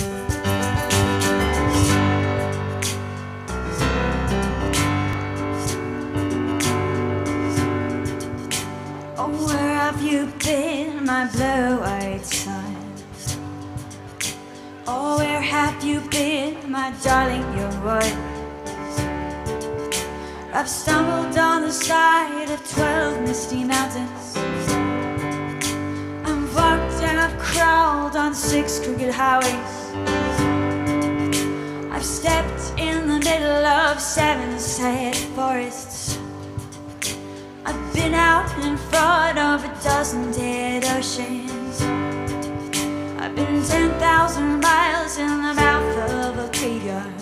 Oh, where have you been, my blue-eyed son? Oh, where have you been, my darling, you're? I've stumbled on the side of twelve misty mountains. I've walked and I've crawled on six crooked highways. I've stepped in the middle of seven sad forests. I've been out in front of a dozen dead oceans. I've been 10,000 miles in the mouth of a graveyard.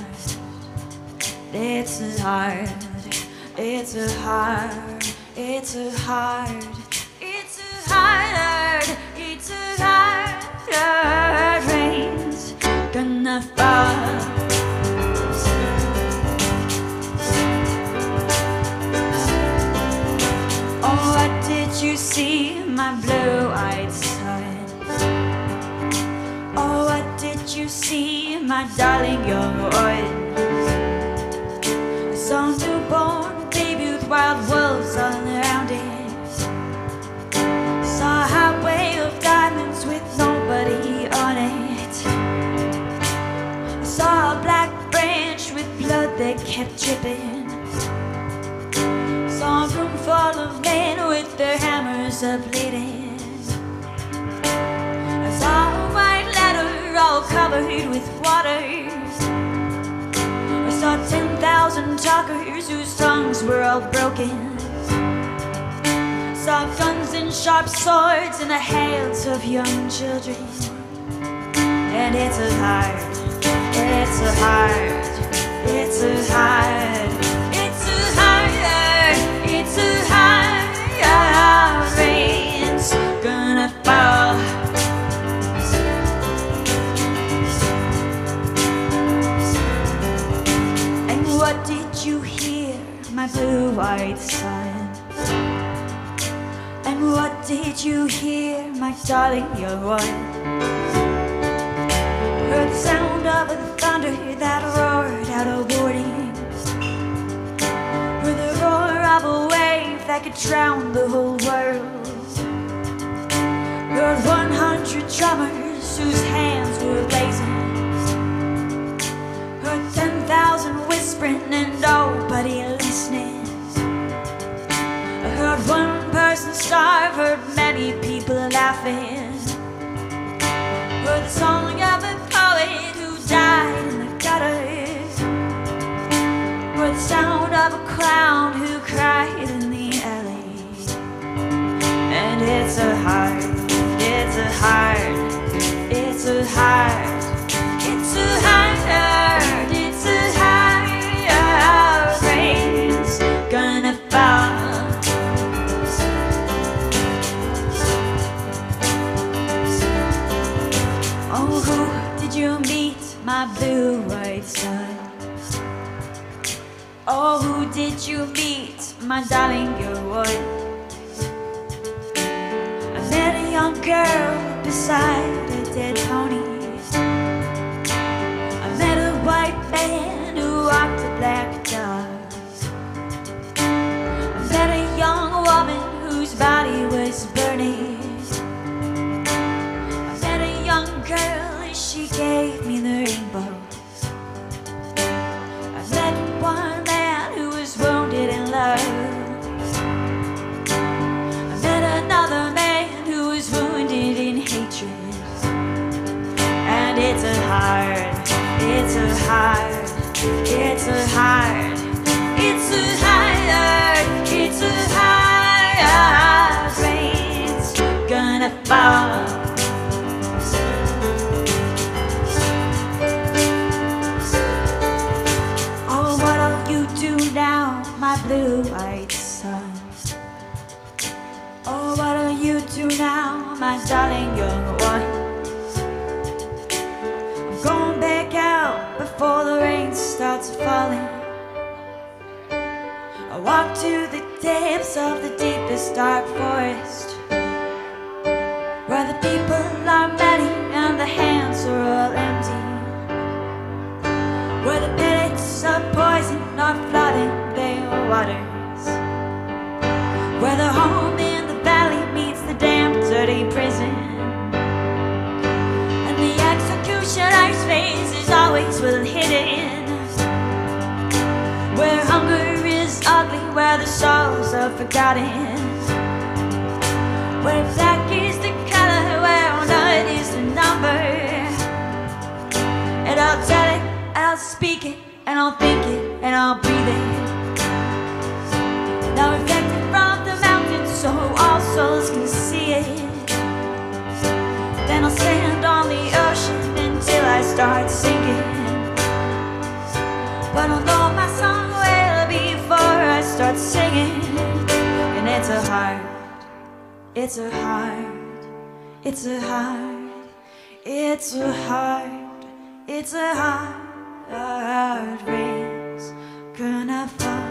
It's a hard, it's a hard, it's a hard, it's a hard, it's a hard, rain's gonna fall. My blue-eyed son? Oh, what did you see, my darling young one? A newborn baby with wild wolves all around it. Saw a highway of diamonds with nobody on it. Saw a black branch with blood that kept dripping. Saw a room full of their hammers a bleeding. I saw a white ladder all covered with water. I saw 10,000 talkers whose tongues were all broken. Saw guns and sharp swords in the hands of young children. And it's a hard, it's a hard, it's a hard, hear, my blue-eyed son? And what did you hear, my darling young one? Heard the sound of the thunder that roared out a warning. Heard the roar of a wave that could drown the whole world. Heard 100 drummers whose hands were blazing. Laughing. Heard the song of a poet who died in the gutter. Heard the sound of a clown who cried in the alley. And it's a hard, my blue-eyed son? Oh, who did you meet, my darling, you're? I met a young girl beside a dead pony. I met a white man who walked it's a hard, it's a hard, it's a hard, it's a hard, it's a hard rain's gonna fall. Oh, what'll you do now, my blue-eyed son? Oh, what'll you do now, my darling young one? falling. I walk to the depths of the deepest dark forest, where the people are many and the hands are all empty, where the pits of poison are flooding their waters, where the home in the valley meets the damp, dirty prison, and the executioner's face is always well hidden. Souls are forgotten. Where black is the color, where night is the number. And I'll tell it, and I'll speak it, and I'll think it, and I'll breathe it. Now reflected from the mountain so all souls can see it. Then I'll stand on the ocean until I start sinking. But I'll know my song well before I start singing it's a heart, it's a heart, it's a heart, it's a heart, it's a heart race. Gonna fall.